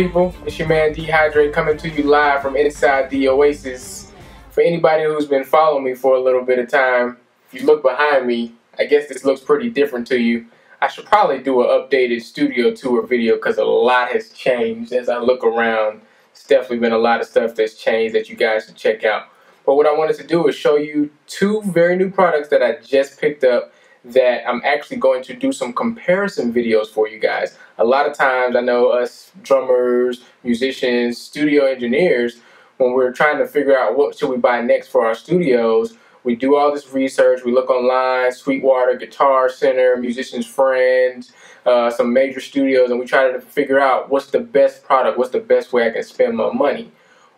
people? It's your man D-Hydrate coming to you live from inside the Oasis. For anybody who's been following me for a little bit of time, if you look behind me, I guess this looks pretty different to you. I should probably do an updated studio tour video because a lot has changed as I look around. It's definitely been a lot of stuff that's changed that you guys should check out. But what I wanted to do is show you two very new products that I just picked up that I'm actually going to do some comparison videos for you guys. A lot of times I know us drummers, musicians, studio engineers, when we're trying to figure out what should we buy next for our studios, we do all this research. We look online, Sweetwater, Guitar Center, Musician's Friends, uh, some major studios, and we try to figure out what's the best product, what's the best way I can spend my money.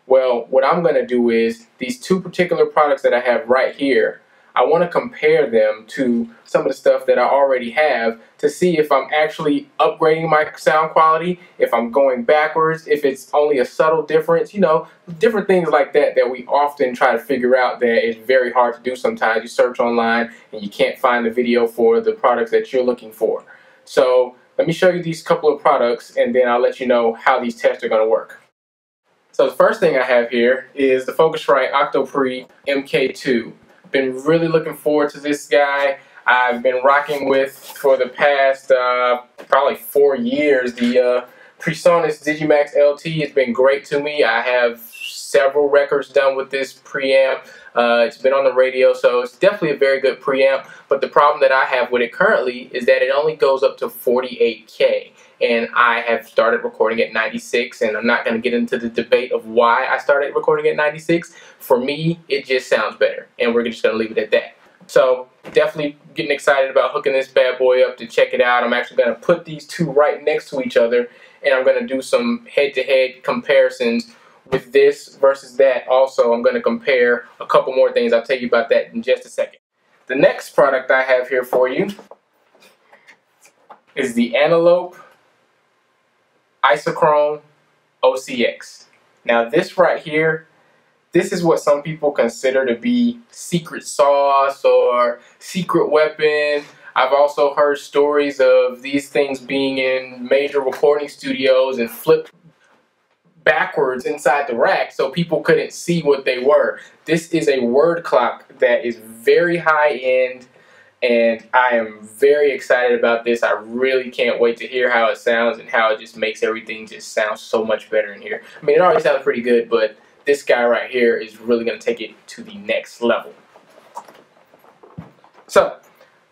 Well, what I'm going to do is these two particular products that I have right here, I want to compare them to some of the stuff that I already have to see if I'm actually upgrading my sound quality, if I'm going backwards, if it's only a subtle difference, you know, different things like that that we often try to figure out that is very hard to do sometimes. You search online and you can't find the video for the products that you're looking for. So let me show you these couple of products and then I'll let you know how these tests are going to work. So the first thing I have here is the Focusrite Octopre MK2 been really looking forward to this guy. I've been rocking with for the past uh, probably four years. The uh, PreSonus Digimax LT has been great to me. I have several records done with this preamp. Uh, it's been on the radio, so it's definitely a very good preamp. But the problem that I have with it currently is that it only goes up to 48K and I have started recording at 96 and I'm not going to get into the debate of why I started recording at 96. For me, it just sounds better and we're just going to leave it at that. So definitely getting excited about hooking this bad boy up to check it out. I'm actually going to put these two right next to each other and I'm going to do some head-to-head -head comparisons with this versus that. Also, I'm going to compare a couple more things. I'll tell you about that in just a second. The next product I have here for you is the Antelope Isochrone OCX. Now this right here, this is what some people consider to be secret sauce or secret weapon. I've also heard stories of these things being in major recording studios and flipped backwards inside the rack so people couldn't see what they were. This is a word clock that is very high end and I am very excited about this. I really can't wait to hear how it sounds and how it just makes everything just sound so much better in here. I mean, it already sounds pretty good, but this guy right here is really going to take it to the next level. So,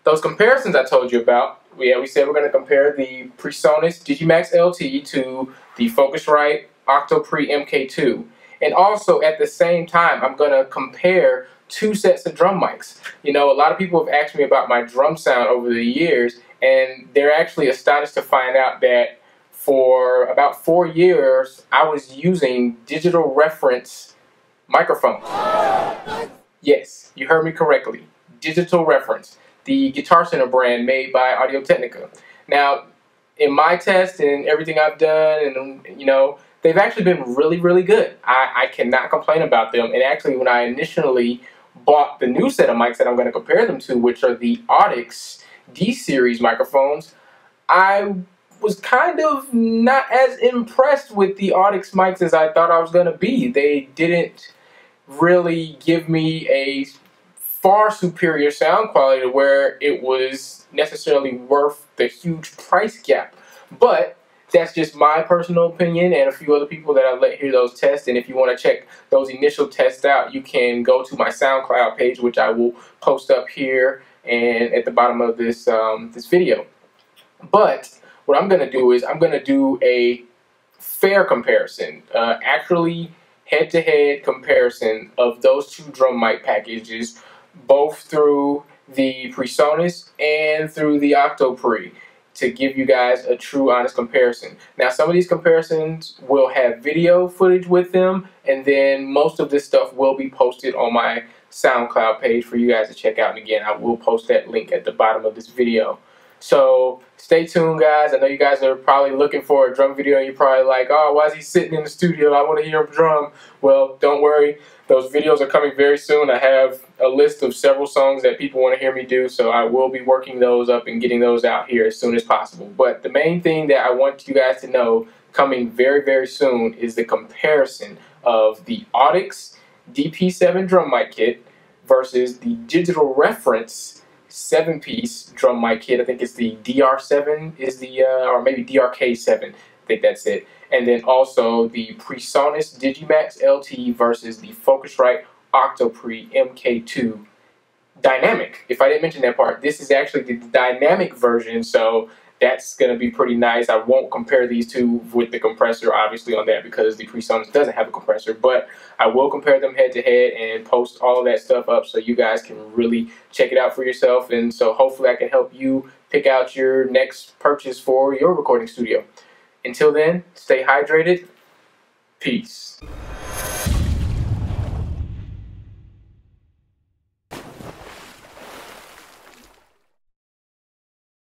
those comparisons I told you about, yeah, we said we're going to compare the PreSonus Digimax LT to the Focusrite Octopre MK2. And also, at the same time, I'm going to compare two sets of drum mics. You know, a lot of people have asked me about my drum sound over the years, and they're actually astonished to find out that for about four years, I was using digital reference microphones. Yes, you heard me correctly. Digital reference, the Guitar Center brand made by Audio Technica. Now, in my test and everything I've done, and you know, they've actually been really, really good. I, I cannot complain about them. And actually, when I initially bought the new set of mics that I'm going to compare them to, which are the Audix D-Series microphones, I was kind of not as impressed with the Audix mics as I thought I was going to be. They didn't really give me a far superior sound quality to where it was necessarily worth the huge price gap. But that's just my personal opinion and a few other people that I've let hear those tests. And if you want to check those initial tests out, you can go to my SoundCloud page, which I will post up here and at the bottom of this um, this video. But what I'm going to do is I'm going to do a fair comparison, uh, actually head-to-head -head comparison of those two drum mic packages, both through the PreSonus and through the Octopre to give you guys a true honest comparison. Now some of these comparisons will have video footage with them and then most of this stuff will be posted on my SoundCloud page for you guys to check out and again I will post that link at the bottom of this video. So stay tuned guys. I know you guys are probably looking for a drum video you're probably like, oh, why is he sitting in the studio? I want to hear him drum. Well, don't worry. Those videos are coming very soon. I have a list of several songs that people want to hear me do, so I will be working those up and getting those out here as soon as possible. But the main thing that I want you guys to know coming very, very soon is the comparison of the Audix DP7 drum mic kit versus the Digital Reference seven piece drum mic kit. I think it's the DR7 is the, uh, or maybe DRK7. I think that's it. And then also the PreSonus Digimax LT versus the Focusrite Octopre MK2 dynamic. If I didn't mention that part, this is actually the dynamic version, so that's going to be pretty nice. I won't compare these two with the compressor, obviously, on that because the PreSonus doesn't have a compressor, but I will compare them head to head and post all of that stuff up so you guys can really check it out for yourself. And so hopefully I can help you pick out your next purchase for your recording studio. Until then, stay hydrated. Peace.